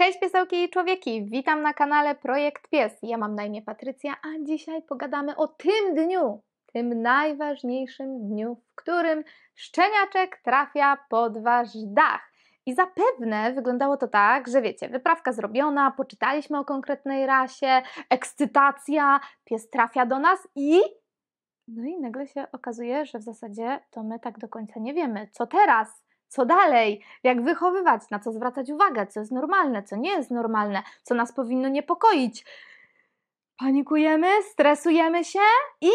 Cześć piesełki i człowieki, witam na kanale Projekt Pies. Ja mam na imię Patrycja, a dzisiaj pogadamy o tym dniu, tym najważniejszym dniu, w którym szczeniaczek trafia pod wasz dach. I zapewne wyglądało to tak, że wiecie, wyprawka zrobiona, poczytaliśmy o konkretnej rasie, ekscytacja, pies trafia do nas i no i nagle się okazuje, że w zasadzie to my tak do końca nie wiemy, co teraz co dalej, jak wychowywać, na co zwracać uwagę, co jest normalne, co nie jest normalne, co nas powinno niepokoić. Panikujemy, stresujemy się i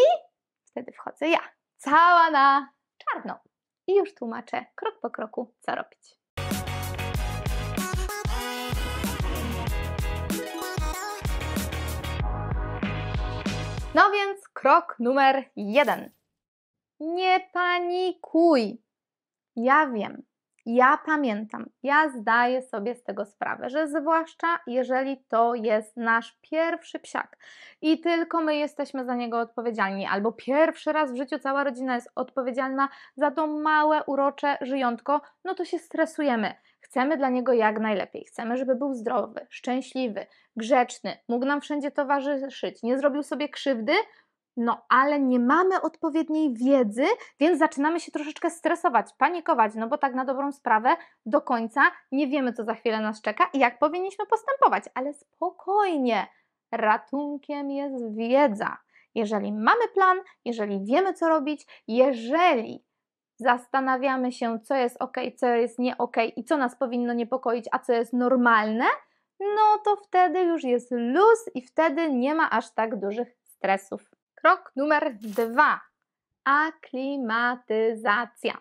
wtedy wchodzę ja, cała na czarno. I już tłumaczę krok po kroku, co robić. No więc krok numer jeden. Nie panikuj. Ja wiem, ja pamiętam, ja zdaję sobie z tego sprawę, że zwłaszcza jeżeli to jest nasz pierwszy psiak i tylko my jesteśmy za niego odpowiedzialni, albo pierwszy raz w życiu cała rodzina jest odpowiedzialna za to małe, urocze żyjątko, no to się stresujemy. Chcemy dla niego jak najlepiej. Chcemy, żeby był zdrowy, szczęśliwy, grzeczny, mógł nam wszędzie towarzyszyć, nie zrobił sobie krzywdy, no ale nie mamy odpowiedniej wiedzy, więc zaczynamy się troszeczkę stresować, panikować, no bo tak na dobrą sprawę do końca nie wiemy, co za chwilę nas czeka i jak powinniśmy postępować, ale spokojnie. Ratunkiem jest wiedza. Jeżeli mamy plan, jeżeli wiemy, co robić, jeżeli zastanawiamy się, co jest ok, co jest nie ok i co nas powinno niepokoić, a co jest normalne, no to wtedy już jest luz i wtedy nie ma aż tak dużych stresów. Krok numer dwa. Aklimatyzacja.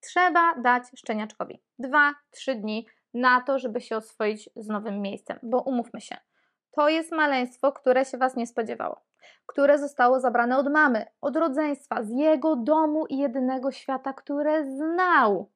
Trzeba dać szczeniaczkowi 2-3 dni na to, żeby się oswoić z nowym miejscem, bo umówmy się, to jest maleństwo, które się Was nie spodziewało, które zostało zabrane od mamy, od rodzeństwa, z jego domu i jedynego świata, które znał.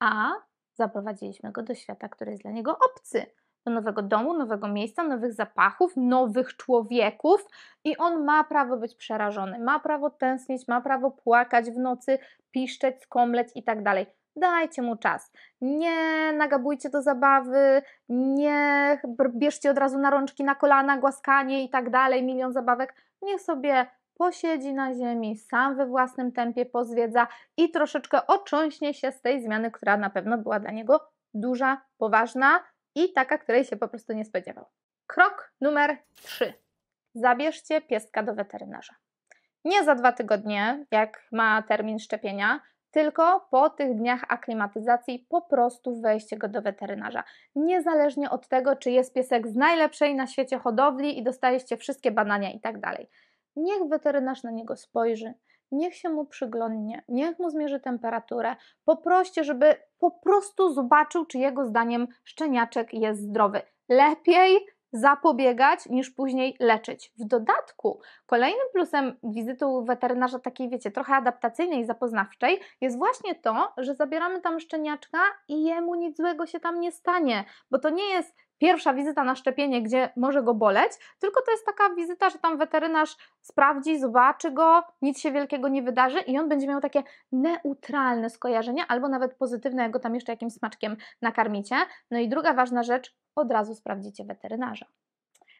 A zaprowadziliśmy go do świata, który jest dla niego obcy, do nowego domu, nowego miejsca, nowych zapachów, nowych człowieków i on ma prawo być przerażony, ma prawo tęsknić, ma prawo płakać w nocy, piszczeć, skomleć i tak dalej. Dajcie mu czas. Nie nagabujcie do zabawy, nie bierzcie od razu na rączki, na kolana, głaskanie i tak dalej, milion zabawek. Niech sobie posiedzi na ziemi, sam we własnym tempie pozwiedza i troszeczkę ocząśnie się z tej zmiany, która na pewno była dla niego duża, poważna, i taka, której się po prostu nie spodziewał. Krok numer 3. Zabierzcie pieska do weterynarza. Nie za dwa tygodnie, jak ma termin szczepienia, tylko po tych dniach aklimatyzacji po prostu wejście go do weterynarza. Niezależnie od tego, czy jest piesek z najlepszej na świecie hodowli i dostajecie wszystkie badania i tak dalej. Niech weterynarz na niego spojrzy, niech się mu przyglądnie, niech mu zmierzy temperaturę, poproście, żeby po prostu zobaczył, czy jego zdaniem szczeniaczek jest zdrowy. Lepiej zapobiegać niż później leczyć. W dodatku, kolejnym plusem wizyty u weterynarza takiej, wiecie, trochę adaptacyjnej, zapoznawczej, jest właśnie to, że zabieramy tam szczeniaczka i jemu nic złego się tam nie stanie, bo to nie jest pierwsza wizyta na szczepienie, gdzie może go boleć, tylko to jest taka wizyta, że tam weterynarz sprawdzi, zobaczy go, nic się wielkiego nie wydarzy i on będzie miał takie neutralne skojarzenia albo nawet pozytywne, jak go tam jeszcze jakimś smaczkiem nakarmicie. No i druga ważna rzecz, od razu sprawdzicie weterynarza.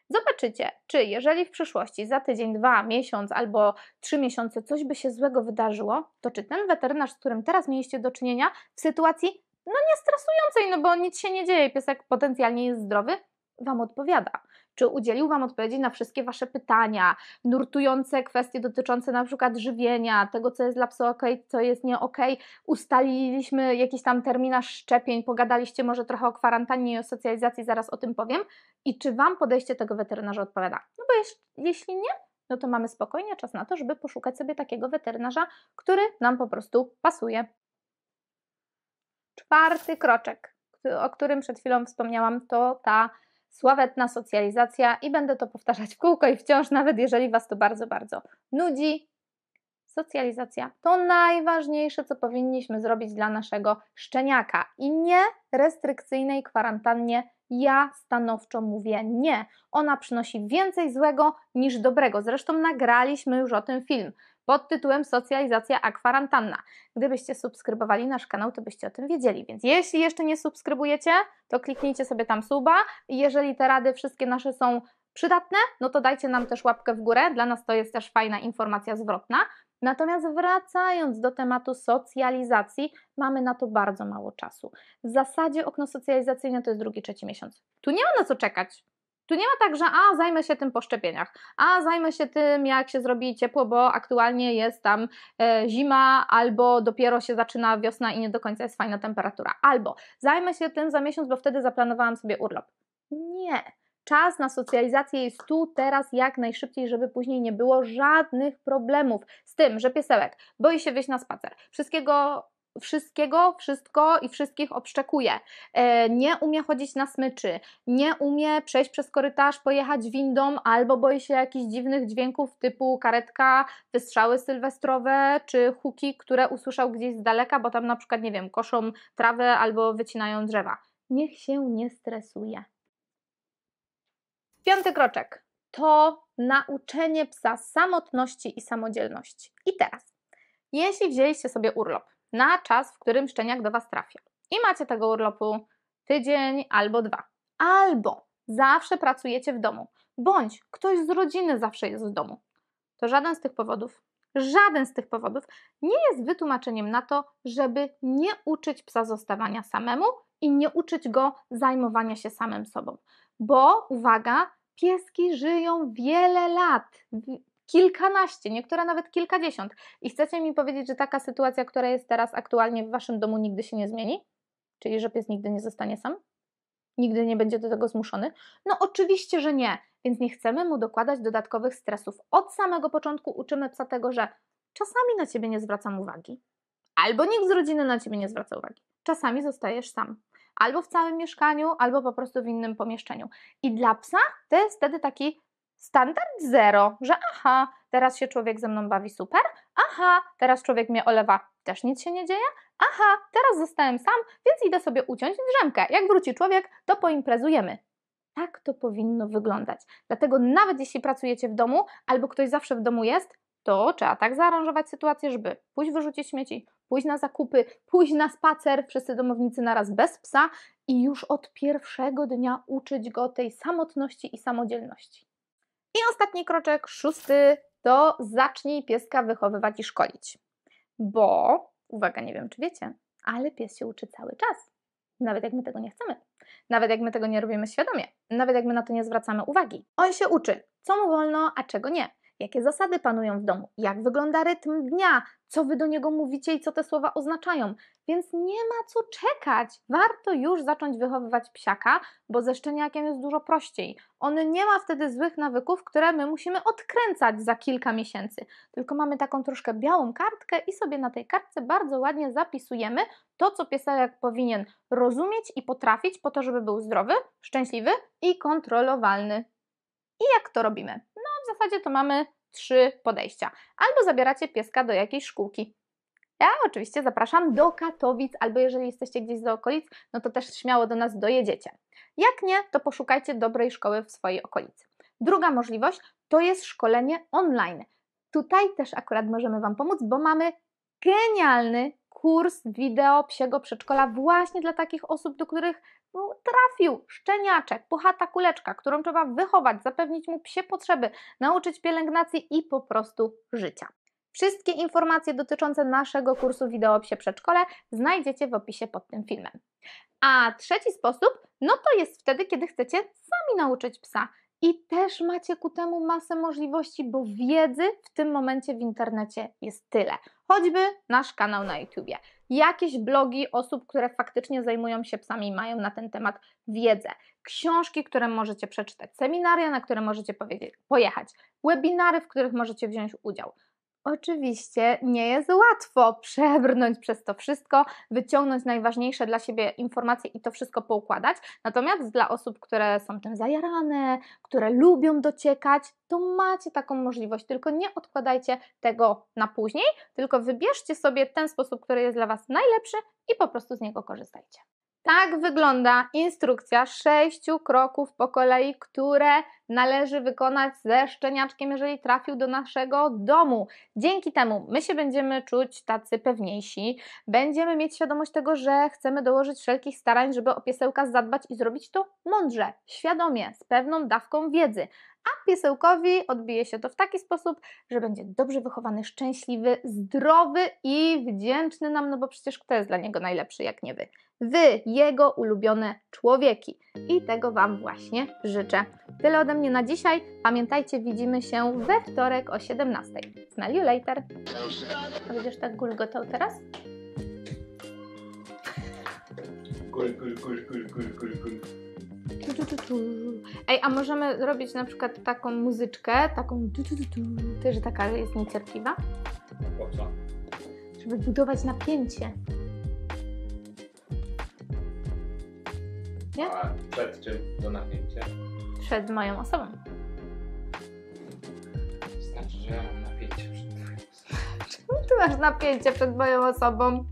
Zobaczycie, czy jeżeli w przyszłości, za tydzień, dwa, miesiąc albo trzy miesiące coś by się złego wydarzyło, to czy ten weterynarz, z którym teraz mieliście do czynienia, w sytuacji no nie stresującej, no bo nic się nie dzieje, piesek potencjalnie jest zdrowy, Wam odpowiada. Czy udzielił Wam odpowiedzi na wszystkie Wasze pytania, nurtujące kwestie dotyczące na przykład żywienia, tego co jest dla psa ok, co jest nie ok, ustaliliśmy jakiś tam terminarz szczepień, pogadaliście może trochę o kwarantannie i o socjalizacji, zaraz o tym powiem. I czy Wam podejście tego weterynarza odpowiada? No bo jeśli nie, no to mamy spokojnie czas na to, żeby poszukać sobie takiego weterynarza, który nam po prostu pasuje. Czwarty kroczek, o którym przed chwilą wspomniałam, to ta sławetna socjalizacja i będę to powtarzać w kółko i wciąż, nawet jeżeli Was to bardzo, bardzo nudzi. Socjalizacja to najważniejsze, co powinniśmy zrobić dla naszego szczeniaka i nie restrykcyjnej kwarantannie. Ja stanowczo mówię nie. Ona przynosi więcej złego niż dobrego. Zresztą nagraliśmy już o tym film. Pod tytułem Socjalizacja a kwarantanna. Gdybyście subskrybowali nasz kanał, to byście o tym wiedzieli. Więc jeśli jeszcze nie subskrybujecie, to kliknijcie sobie tam suba jeżeli te rady wszystkie nasze są przydatne, no to dajcie nam też łapkę w górę. Dla nas to jest też fajna informacja zwrotna. Natomiast wracając do tematu socjalizacji, mamy na to bardzo mało czasu. W zasadzie okno socjalizacyjne to jest drugi, trzeci miesiąc. Tu nie ma na co czekać. Tu nie ma tak, że a zajmę się tym po szczepieniach, a zajmę się tym, jak się zrobi ciepło, bo aktualnie jest tam e, zima, albo dopiero się zaczyna wiosna i nie do końca jest fajna temperatura, albo zajmę się tym za miesiąc, bo wtedy zaplanowałam sobie urlop. Nie. Czas na socjalizację jest tu, teraz, jak najszybciej, żeby później nie było żadnych problemów z tym, że piesełek boi się wyjść na spacer. Wszystkiego wszystkiego, wszystko i wszystkich obszczekuje. E, nie umie chodzić na smyczy, nie umie przejść przez korytarz, pojechać windą, albo boi się jakichś dziwnych dźwięków typu karetka, wystrzały sylwestrowe, czy huki, które usłyszał gdzieś z daleka, bo tam na przykład, nie wiem, koszą trawę albo wycinają drzewa. Niech się nie stresuje. Piąty kroczek to nauczenie psa samotności i samodzielności. I teraz, jeśli wzięliście sobie urlop na czas, w którym szczeniak do Was trafia. I macie tego urlopu tydzień albo dwa, albo zawsze pracujecie w domu, bądź ktoś z rodziny zawsze jest w domu, to żaden z tych powodów, żaden z tych powodów nie jest wytłumaczeniem na to, żeby nie uczyć psa zostawania samemu i nie uczyć go zajmowania się samym sobą. Bo uwaga, pieski żyją wiele lat, kilkanaście, niektóre nawet kilkadziesiąt. I chcecie mi powiedzieć, że taka sytuacja, która jest teraz aktualnie w waszym domu, nigdy się nie zmieni? Czyli, że pies nigdy nie zostanie sam? Nigdy nie będzie do tego zmuszony? No, oczywiście, że nie, więc nie chcemy mu dokładać dodatkowych stresów. Od samego początku uczymy psa tego, że czasami na ciebie nie zwracam uwagi, albo nikt z rodziny na ciebie nie zwraca uwagi. Czasami zostajesz sam albo w całym mieszkaniu, albo po prostu w innym pomieszczeniu. I dla psa to jest wtedy taki standard zero, że aha, teraz się człowiek ze mną bawi super, aha, teraz człowiek mnie olewa, też nic się nie dzieje, aha, teraz zostałem sam, więc idę sobie uciąć drzemkę. Jak wróci człowiek, to poimprezujemy. Tak to powinno wyglądać. Dlatego nawet jeśli pracujecie w domu, albo ktoś zawsze w domu jest, to trzeba tak zaaranżować sytuację, żeby pójść wyrzucić śmieci, pójść na zakupy, pójść na spacer, wszyscy domownicy naraz bez psa i już od pierwszego dnia uczyć go tej samotności i samodzielności. I ostatni kroczek, szósty, to zacznij pieska wychowywać i szkolić. Bo, uwaga, nie wiem czy wiecie, ale pies się uczy cały czas. Nawet jak my tego nie chcemy. Nawet jak my tego nie robimy świadomie. Nawet jak my na to nie zwracamy uwagi. On się uczy, co mu wolno, a czego nie jakie zasady panują w domu, jak wygląda rytm dnia, co wy do niego mówicie i co te słowa oznaczają. Więc nie ma co czekać. Warto już zacząć wychowywać psiaka, bo ze szczeniakiem jest dużo prościej. On nie ma wtedy złych nawyków, które my musimy odkręcać za kilka miesięcy. Tylko mamy taką troszkę białą kartkę i sobie na tej kartce bardzo ładnie zapisujemy to, co piesek powinien rozumieć i potrafić po to, żeby był zdrowy, szczęśliwy i kontrolowalny. I jak to robimy? Zasadzie to mamy trzy podejścia. Albo zabieracie pieska do jakiejś szkółki. Ja oczywiście zapraszam do Katowic, albo jeżeli jesteście gdzieś za okolic, no to też śmiało do nas dojedziecie. Jak nie, to poszukajcie dobrej szkoły w swojej okolicy. Druga możliwość to jest szkolenie online. Tutaj też akurat możemy Wam pomóc, bo mamy genialny kurs wideo psiego przedszkola właśnie dla takich osób, do których trafił szczeniaczek, puchata kuleczka, którą trzeba wychować, zapewnić mu psie potrzeby, nauczyć pielęgnacji i po prostu życia. Wszystkie informacje dotyczące naszego kursu wideo psie przedszkole znajdziecie w opisie pod tym filmem. A trzeci sposób, no to jest wtedy, kiedy chcecie sami nauczyć psa. I też macie ku temu masę możliwości, bo wiedzy w tym momencie w internecie jest tyle. Choćby nasz kanał na YouTubie. Jakieś blogi osób, które faktycznie zajmują się psami i mają na ten temat wiedzę. Książki, które możecie przeczytać, seminaria, na które możecie pojechać, webinary, w których możecie wziąć udział. Oczywiście nie jest łatwo przebrnąć przez to wszystko, wyciągnąć najważniejsze dla siebie informacje i to wszystko poukładać. Natomiast dla osób, które są tym zajarane, które lubią dociekać, to macie taką możliwość, tylko nie odkładajcie tego na później, tylko wybierzcie sobie ten sposób, który jest dla Was najlepszy i po prostu z niego korzystajcie. Tak wygląda instrukcja sześciu kroków po kolei, które należy wykonać ze szczeniaczkiem, jeżeli trafił do naszego domu. Dzięki temu my się będziemy czuć tacy pewniejsi, będziemy mieć świadomość tego, że chcemy dołożyć wszelkich starań, żeby o piesełka zadbać i zrobić to mądrze, świadomie, z pewną dawką wiedzy. Piesełkowi odbije się to w taki sposób, że będzie dobrze wychowany, szczęśliwy, zdrowy i wdzięczny nam, no bo przecież kto jest dla niego najlepszy, jak nie wy? Wy, jego ulubione człowieki. I tego Wam właśnie życzę. Tyle ode mnie na dzisiaj. Pamiętajcie, widzimy się we wtorek o 17. Smell you later. A będziesz tak gulgotał teraz? Kul, kul, kul, kul, kul, kul, kul. Tu, tu, tu, tu. Ej, a możemy robić na przykład taką muzyczkę, taką tu, tu, tu, tu. Ty, że taka jest niecierpliwa? Po co? Żeby budować napięcie. Nie? A przed czym to napięcie? Przed moją osobą. Znaczy, że ja mam napięcie przed twoim Ty masz napięcie przed moją osobą.